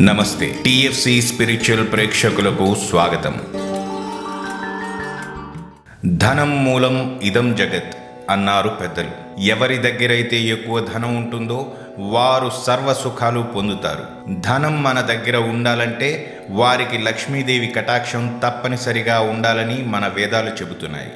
నమస్తే. TFC spiritual ప్రేక్షకులకు స్వాగతం. ధనం మూలం ఇదం జగత్ అన్నారు పెద్దలు. ఎవరి దగ్గరైతే ఎక్కువ ధనం ఉంటుందో వారు సర్వ సుఖాలు పొందుతారు. ధనం మన దగ్గర ఉండాలంటే వారికి లక్ష్మీదేవి కటాక్షం తప్పనిసరిగా ఉండాలని మన వేదాలు చెబుతున్నాయి.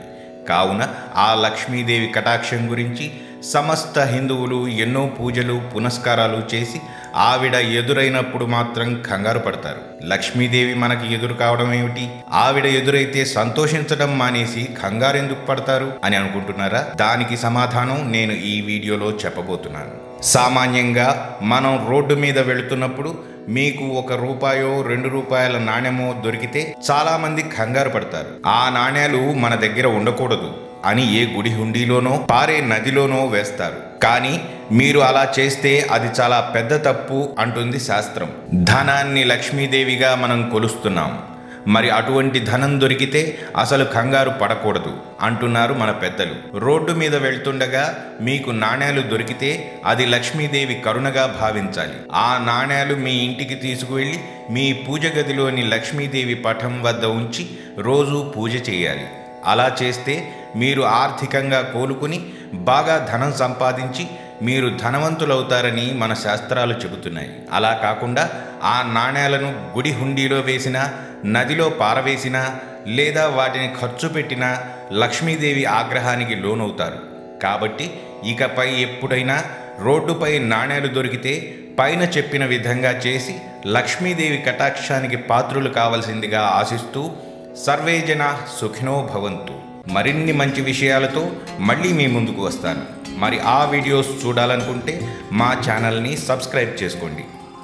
కావున ఆ లక్ష్మీదేవి కటాక్షం గురించి సమస్త హిందువులు ఎన్నో పూజలు పునస్కారాలు చేసి ఆవిడ ఎదురైనప్పుడు మాత్రం కంగారు పడతారు. లక్ష్మీదేవి మనకి ఎదురు కావడం ఏమిటి? ఆవిడ ఎదురైతే సంతోషించడం మానేసి కంగారు ఎందుకు పడతారు అని అనుకుంటున్నారా? దానికి సమాధానం నేను ఈ వీడియోలో చెప్పబోతున్నాను. సామాన్యంగా మనం రోడ్డు మీద వెళుతున్నప్పుడు మీకు ఒక రూపాయో రెండు రూపాయల నాణ్యమో దొరికితే చాలామంది కంగారు పడతారు. ఆ నాణ్యాలు మన దగ్గర ఉండకూడదు అని ఏ గుడి హుండీలోనో పారే నదిలోనో వేస్తారు. కానీ మీరు అలా చేస్తే అది చాలా పెద్ద తప్పు అంటుంది శాస్త్రం. ధనాన్ని లక్ష్మీదేవిగా మనం కొలుస్తున్నాం. మరి అటువంటి ధనం దొరికితే అసలు కంగారు పడకూడదు అంటున్నారు మన పెద్దలు. రోడ్డు మీద వెళ్తుండగా మీకు నాణ్యాలు దొరికితే అది లక్ష్మీదేవి కరుణగా భావించాలి. ఆ నాణ్యాలు మీ ఇంటికి తీసుకువెళ్ళి మీ పూజ గదిలోని లక్ష్మీదేవి పఠం వద్ద ఉంచి రోజు పూజ చేయాలి. అలా చేస్తే మీరు ఆర్థికంగా కోలుకుని బాగా ధనం సంపాదించి మీరు ధనవంతులవుతారని మన శాస్త్రాలు చెబుతున్నాయి. అలా కాకుండా ఆ నాణ్యాలను గుడి హుండీలో వేసినా నదిలో పారవేసినా లేదా వాటిని ఖర్చు పెట్టినా లక్ష్మీదేవి ఆగ్రహానికి లోనవుతారు. కాబట్టి ఇకపై ఎప్పుడైనా రోడ్డుపై నాణ్యాలు దొరికితే పైన చెప్పిన విధంగా చేసి లక్ష్మీదేవి కటాక్షానికి పాత్రులు కావలసిందిగా ఆశిస్తూ సర్వే జన సుఖినో భవంతు. మరిన్ని మంచి విషయాలతో మళ్ళీ మీ ముందుకు వస్తాను. మరి ఆ వీడియోస్ చూడాలనుకుంటే మా ఛానల్ని సబ్స్క్రైబ్ చేసుకోండి.